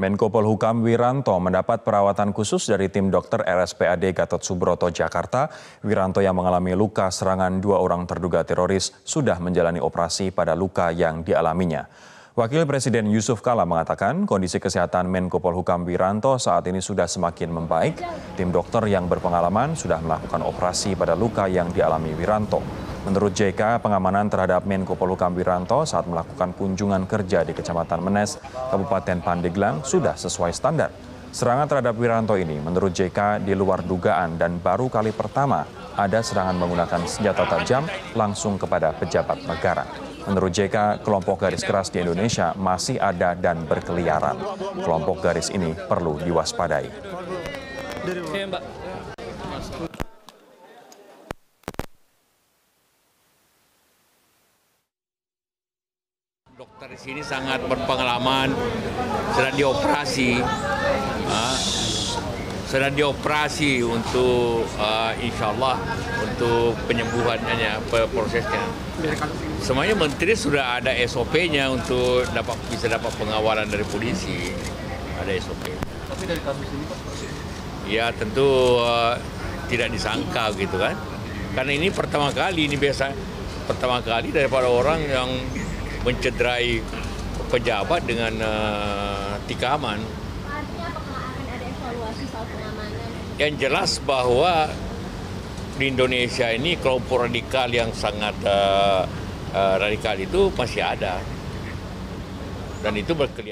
Menko Polhukam Wiranto mendapat perawatan khusus dari tim dokter RSPAD Gatot Subroto Jakarta. Wiranto yang mengalami luka serangan dua orang terduga teroris sudah menjalani operasi pada luka yang dialaminya. Wakil Presiden Yusuf Kala mengatakan kondisi kesehatan Menko Polhukam Wiranto saat ini sudah semakin membaik. Tim dokter yang berpengalaman sudah melakukan operasi pada luka yang dialami Wiranto. Menurut JK, pengamanan terhadap Menko Polhukam Wiranto saat melakukan kunjungan kerja di Kecamatan Menes, Kabupaten Pandeglang sudah sesuai standar. Serangan terhadap Wiranto ini menurut JK di luar dugaan dan baru kali pertama ada serangan menggunakan senjata tajam langsung kepada pejabat negara. Menurut JK, kelompok garis keras di Indonesia masih ada dan berkeliaran. Kelompok garis ini perlu diwaspadai. Dokter di sini sangat berpengalaman, sedang dioperasi, uh, sedang dioperasi untuk uh, insya Allah untuk penyembuhannya, prosesnya. Semuanya menteri sudah ada SOP-nya untuk dapat bisa dapat pengawalan dari polisi, ada SOP. Tapi dari kasus ini Pak? Ya tentu uh, tidak disangka gitu kan, karena ini pertama kali ini biasa pertama kali daripada orang yang mencederai pejabat dengan uh, tikaman. Artinya apakah akan ada evaluasi soal pengamanan? Yang jelas bahwa di Indonesia ini kelompok radikal yang sangat uh, uh, radikal itu masih ada dan itu berkelihatan.